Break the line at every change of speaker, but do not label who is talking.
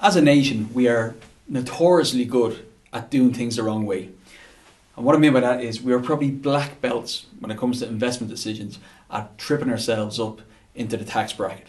as a nation, we are notoriously good at doing things the wrong way. And what I mean by that is we are probably black belts when it comes to investment decisions at tripping ourselves up into the tax bracket.